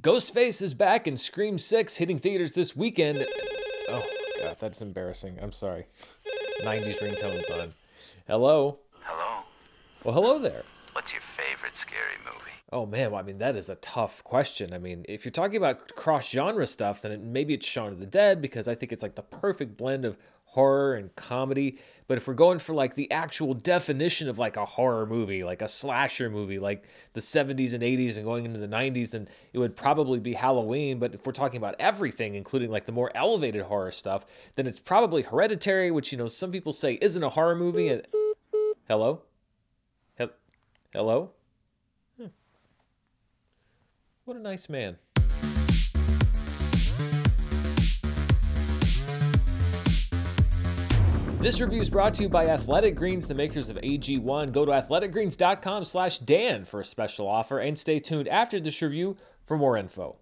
Ghostface is back in Scream 6 hitting theaters this weekend. Oh, God, that's embarrassing. I'm sorry. 90s ringtones on. Hello? Hello? Well, hello there. What's your favorite scary movie? Oh man, well, I mean that is a tough question. I mean, if you're talking about cross-genre stuff, then it, maybe it's Shaun of the Dead because I think it's like the perfect blend of horror and comedy. But if we're going for like the actual definition of like a horror movie, like a slasher movie, like the 70s and 80s and going into the 90s, then it would probably be Halloween. But if we're talking about everything, including like the more elevated horror stuff, then it's probably Hereditary, which you know some people say isn't a horror movie. And... Hello? He- Hello? Hmm. What a nice man. This review is brought to you by Athletic Greens, the makers of AG1. Go to athleticgreens.com slash Dan for a special offer and stay tuned after this review for more info.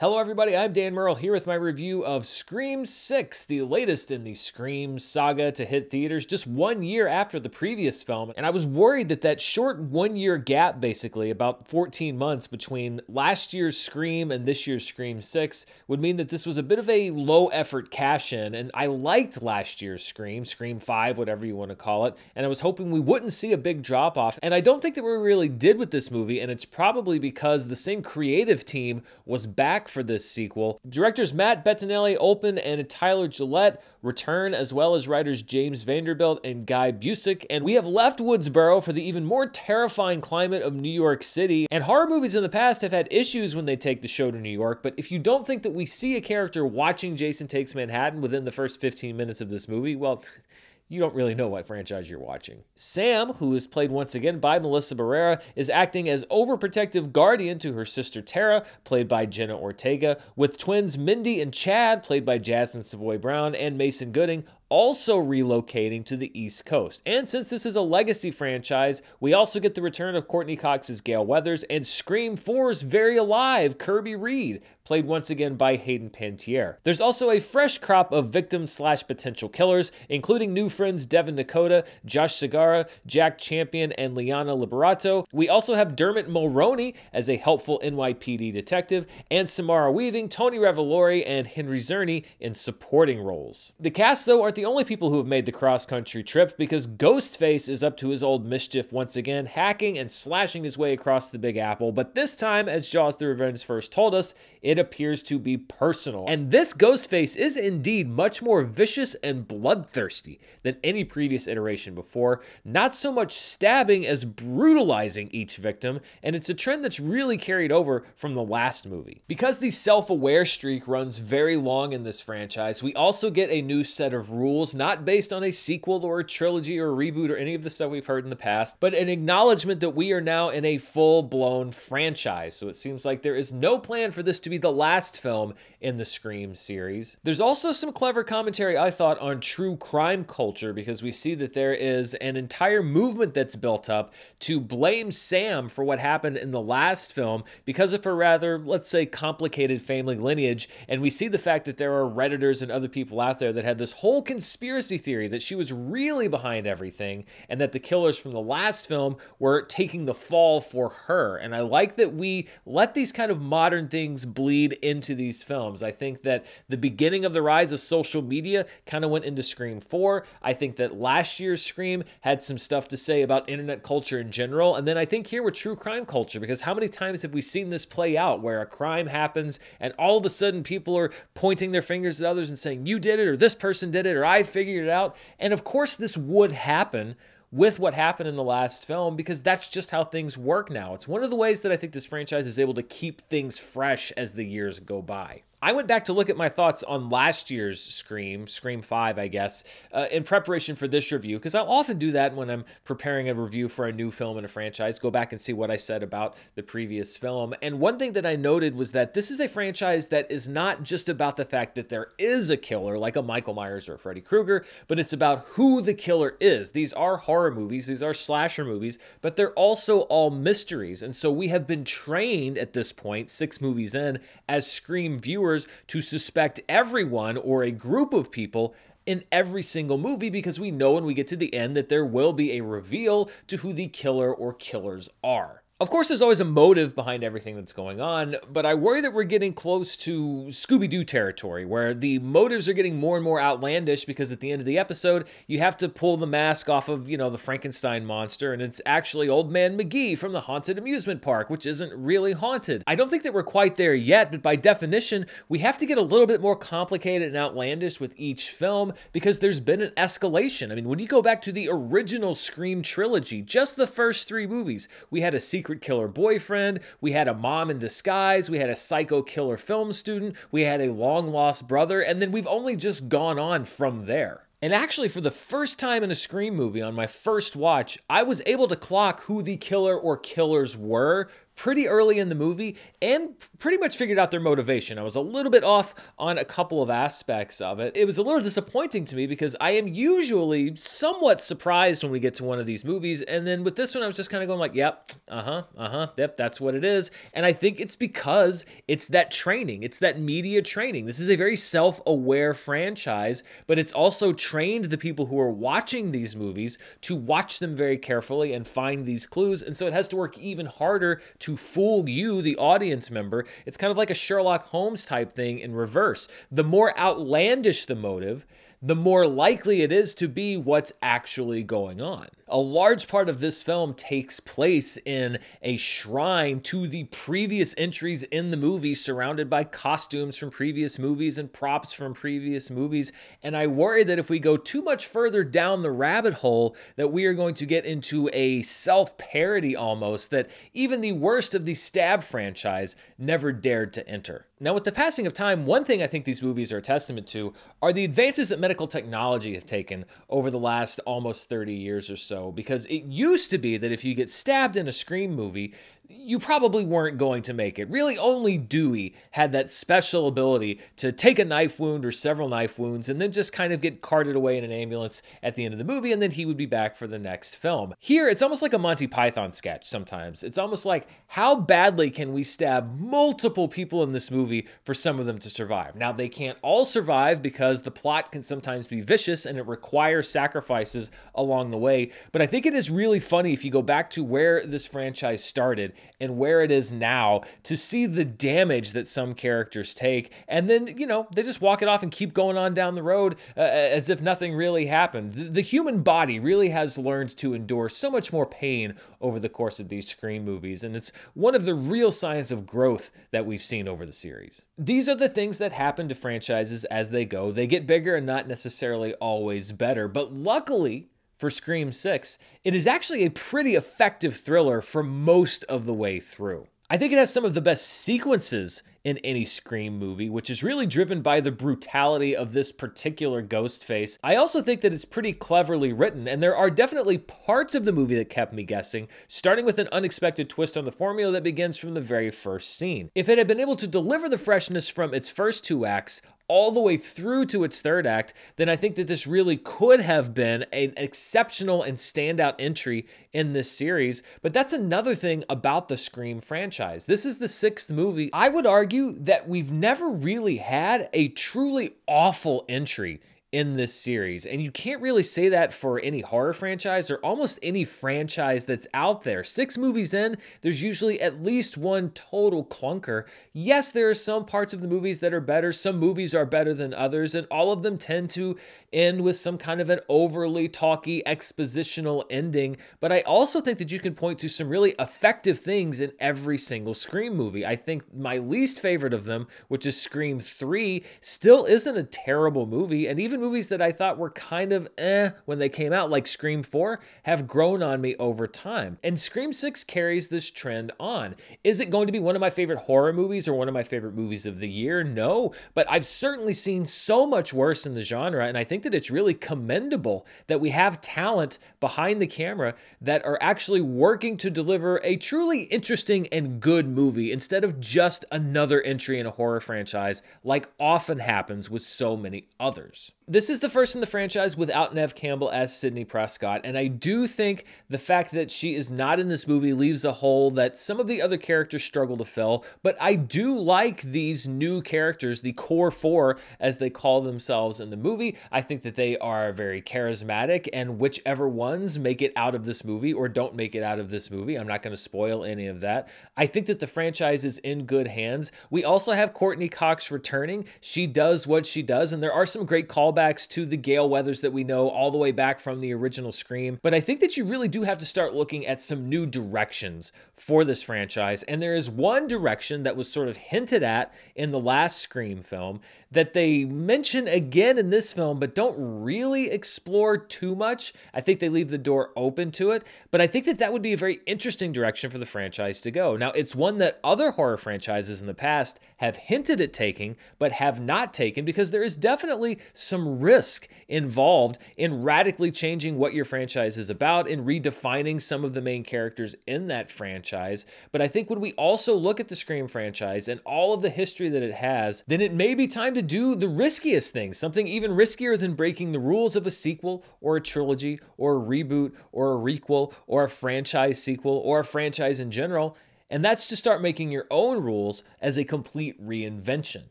Hello, everybody. I'm Dan Murrell here with my review of Scream 6, the latest in the Scream saga to hit theaters just one year after the previous film. And I was worried that that short one year gap, basically, about 14 months between last year's Scream and this year's Scream 6, would mean that this was a bit of a low effort cash in. And I liked last year's Scream, Scream 5, whatever you want to call it. And I was hoping we wouldn't see a big drop off. And I don't think that we really did with this movie. And it's probably because the same creative team was back for this sequel. Directors Matt Bettinelli-Olpin and Tyler Gillett return, as well as writers James Vanderbilt and Guy Busick. And we have left Woodsboro for the even more terrifying climate of New York City. And horror movies in the past have had issues when they take the show to New York. But if you don't think that we see a character watching Jason Takes Manhattan within the first 15 minutes of this movie, well, you don't really know what franchise you're watching. Sam, who is played once again by Melissa Barrera, is acting as overprotective guardian to her sister Tara, played by Jenna Ortega, with twins Mindy and Chad, played by Jasmine Savoy Brown and Mason Gooding, also relocating to the East Coast. And since this is a legacy franchise, we also get the return of Courteney Cox's Gale Weathers and Scream 4's very alive Kirby Reed, played once again by Hayden Panettiere. There's also a fresh crop of victims slash potential killers, including new friends Devyn Nekoda, Josh Segarra, Jack Champion, and Liana Liberato. We also have Dermot Mulroney as a helpful NYPD detective, and Samara Weaving, Tony Revolori, and Henry Czerny in supporting roles. The cast, though, are the only people who have made the cross country trip because Ghostface is up to his old mischief once again, hacking and slashing his way across the Big Apple. But this time, as Jaws the Revenge first told us, it appears to be personal. And this Ghostface is indeed much more vicious and bloodthirsty than any previous iteration before, not so much stabbing as brutalizing each victim, and it's a trend that's really carried over from the last movie. Because the self aware streak runs very long in this franchise, we also get a new set of rules, not based on a sequel or a trilogy or a reboot or any of the stuff we've heard in the past, but an acknowledgement that we are now in a full blown franchise. So it seems like there is no plan for this to be the last film in the Scream series. There's also some clever commentary, I thought, on true crime culture because we see that there is an entire movement that's built up to blame Sam for what happened in the last film because of her rather, let's say, complicated family lineage. And we see the fact that there are Redditors and other people out there that had this whole conspiracy theory that she was really behind everything and that the killers from the last film were taking the fall for her. And I like that we let these kind of modern things bleed into these films. I think that the beginning of the rise of social media kind of went into Scream 4. I think that last year's Scream had some stuff to say about internet culture in general. And then I think here with true crime culture, because how many times have we seen this play out where a crime happens and all of a sudden people are pointing their fingers at others and saying, you did it, or this person did it, or I figured it out. And of course, this would happen with what happened in the last film because that's just how things work now. It's one of the ways that I think this franchise is able to keep things fresh as the years go by. I went back to look at my thoughts on last year's Scream, Scream 5, I guess, uh, in preparation for this review, because I'll often do that when I'm preparing a review for a new film in a franchise, go back and see what I said about the previous film. And one thing that I noted was that this is a franchise that is not just about the fact that there is a killer, like a Michael Myers or a Freddy Krueger, but it's about who the killer is. These are horror movies, these are slasher movies, but they're also all mysteries. And so we have been trained at this point, six movies in, as Scream viewers to suspect everyone or a group of people in every single movie because we know when we get to the end that there will be a reveal to who the killer or killers are. Of course, there's always a motive behind everything that's going on, but I worry that we're getting close to Scooby Doo territory, where the motives are getting more and more outlandish because at the end of the episode, you have to pull the mask off of, you know, the Frankenstein monster, and it's actually Old Man McGee from the Haunted Amusement Park, which isn't really haunted. I don't think that we're quite there yet, but by definition, we have to get a little bit more complicated and outlandish with each film because there's been an escalation. I mean, when you go back to the original Scream trilogy, just the first three movies, we had a secret secret killer boyfriend, we had a mom in disguise, we had a psycho killer film student, we had a long lost brother, and then we've only just gone on from there. And actually, for the first time in a Scream movie on my first watch, I was able to clock who the killer or killers were pretty early in the movie and pretty much figured out their motivation. I was a little bit off on a couple of aspects of it. It was a little disappointing to me because I am usually somewhat surprised when we get to one of these movies. And then with this one, I was just kind of going like, yep, uh-huh, uh-huh, yep, that's what it is. And I think it's because it's that training. It's that media training. This is a very self-aware franchise, but it's also trained the people who are watching these movies to watch them very carefully and find these clues. And so it has to work even harder to to fool you, the audience member. It's kind of like a Sherlock Holmes type thing in reverse. The more outlandish the motive, the more likely it is to be what's actually going on. A large part of this film takes place in a shrine to the previous entries in the movie, surrounded by costumes from previous movies and props from previous movies. And I worry that if we go too much further down the rabbit hole, that we are going to get into a self parody almost that even the worst of the Stab franchise never dared to enter. Now, with the passing of time, one thing I think these movies are a testament to are the advances that medical technology have taken over the last almost 30 years or so. Because it used to be that if you get stabbed in a Scream movie, you probably weren't going to make it. Really, only Dewey had that special ability to take a knife wound or several knife wounds and then just kind of get carted away in an ambulance at the end of the movie, and then he would be back for the next film. Here, it's almost like a Monty Python sketch sometimes. It's almost like, how badly can we stab multiple people in this movie for some of them to survive? Now, they can't all survive because the plot can sometimes be vicious and it requires sacrifices along the way, but I think it is really funny if you go back to where this franchise started and where it is now to see the damage that some characters take. And then, you know, they just walk it off and keep going on down the road uh, as if nothing really happened. The, the human body really has learned to endure so much more pain over the course of these Scream movies. And it's one of the real signs of growth that we've seen over the series. These are the things that happen to franchises as they go. They get bigger and not necessarily always better. But luckily, for Scream 6, it is actually a pretty effective thriller for most of the way through. I think it has some of the best sequences in any Scream movie, which is really driven by the brutality of this particular ghost face. I also think that it's pretty cleverly written, and there are definitely parts of the movie that kept me guessing, starting with an unexpected twist on the formula that begins from the very first scene. If it had been able to deliver the freshness from its first two acts, all the way through to its third act, then I think that this really could have been an exceptional and standout entry in this series. But that's another thing about the Scream franchise. This is the sixth movie. I would argue that we've never really had a truly awful entry in this series. And you can't really say that for any horror franchise or almost any franchise that's out there. Six movies in, there's usually at least one total clunker. Yes, there are some parts of the movies that are better, some movies are better than others, and all of them tend to end with some kind of an overly talky expositional ending. But I also think that you can point to some really effective things in every single Scream movie. I think my least favorite of them, which is Scream 3, still isn't a terrible movie, and even even movies that I thought were kind of eh when they came out, like Scream 4, have grown on me over time. And Scream 6 carries this trend on. Is it going to be one of my favorite horror movies or one of my favorite movies of the year? No, but I've certainly seen so much worse in the genre, and I think that it's really commendable that we have talent behind the camera that are actually working to deliver a truly interesting and good movie instead of just another entry in a horror franchise, like often happens with so many others. This is the first in the franchise without Neve Campbell as Sidney Prescott, and I do think the fact that she is not in this movie leaves a hole that some of the other characters struggle to fill. But I do like these new characters, the core four, as they call themselves in the movie. I think that they are very charismatic, and whichever ones make it out of this movie or don't make it out of this movie, I'm not going to spoil any of that. I think that the franchise is in good hands. We also have Courteney Cox returning. She does what she does, and there are some great callbacks callbacks to the Gale Weathers that we know all the way back from the original Scream. But I think that you really do have to start looking at some new directions for this franchise. And there is one direction that was sort of hinted at in the last Scream film that they mention again in this film, but don't really explore too much. I think they leave the door open to it, but I think that that would be a very interesting direction for the franchise to go. Now, it's one that other horror franchises in the past have hinted at taking, but have not taken because there is definitely some risk involved in radically changing what your franchise is about and redefining some of the main characters in that franchise. But I think when we also look at the Scream franchise and all of the history that it has, then it may be time to do the riskiest thing, something even riskier than breaking the rules of a sequel or a trilogy or a reboot or a requel or a franchise sequel or a franchise in general. And that's to start making your own rules as a complete reinvention.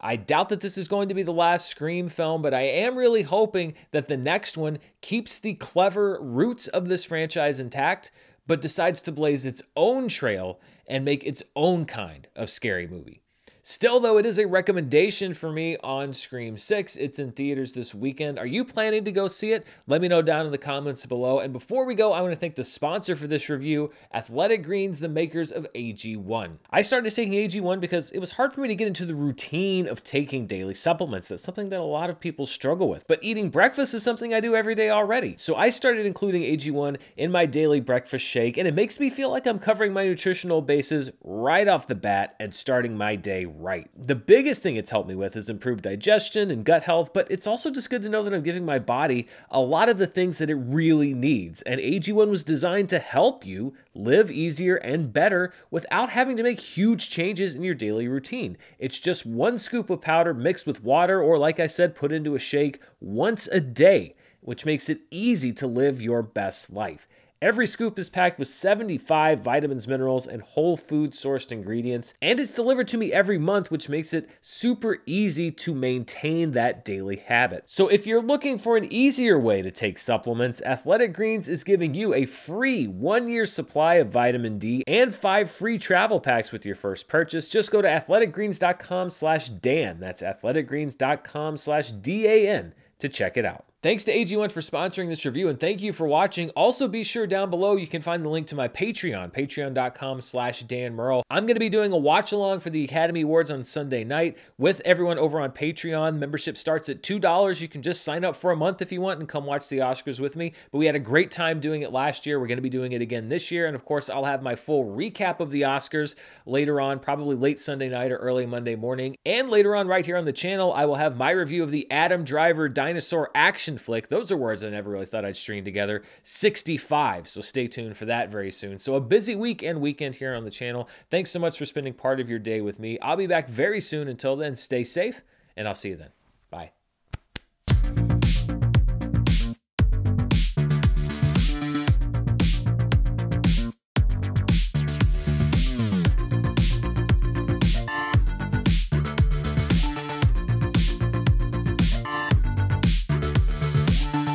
I doubt that this is going to be the last Scream film, but I am really hoping that the next one keeps the clever roots of this franchise intact, but decides to blaze its own trail and make its own kind of scary movie. Still, though, it is a recommendation for me on Scream 6. It's in theaters this weekend. Are you planning to go see it? Let me know down in the comments below. And before we go, I want to thank the sponsor for this review, Athletic Greens, the makers of AG1. I started taking AG1 because it was hard for me to get into the routine of taking daily supplements. That's something that a lot of people struggle with. But eating breakfast is something I do every day already. So I started including AG1 in my daily breakfast shake, and it makes me feel like I'm covering my nutritional bases right off the bat and starting my day right. The biggest thing it's helped me with is improved digestion and gut health, but it's also just good to know that I'm giving my body a lot of the things that it really needs. And AG1 was designed to help you live easier and better without having to make huge changes in your daily routine. It's just one scoop of powder mixed with water, or like I said, put into a shake once a day, which makes it easy to live your best life. Every scoop is packed with 75 vitamins, minerals, and whole food sourced ingredients, and it's delivered to me every month, which makes it super easy to maintain that daily habit. So, if you're looking for an easier way to take supplements, Athletic Greens is giving you a free one year supply of vitamin D and five free travel packs with your first purchase. Just go to athleticgreens.com slash Dan. That's athleticgreens.com slash D A N to check it out. Thanks to AG1 for sponsoring this review, and thank you for watching. Also, be sure down below you can find the link to my Patreon, patreon.com slash Dan Murrell. I'm going to be doing a watch-along for the Academy Awards on Sunday night with everyone over on Patreon. Membership starts at $2. You can just sign up for a month if you want and come watch the Oscars with me. But we had a great time doing it last year. We're going to be doing it again this year. And of course, I'll have my full recap of the Oscars later on, probably late Sunday night or early Monday morning. And later on, right here on the channel, I will have my review of the Adam Driver dinosaur action action flick. Those are words I never really thought I'd string together. 65. So stay tuned for that very soon. So a busy week and weekend here on the channel. Thanks so much for spending part of your day with me. I'll be back very soon. Until then, stay safe, and I'll see you then. Bye.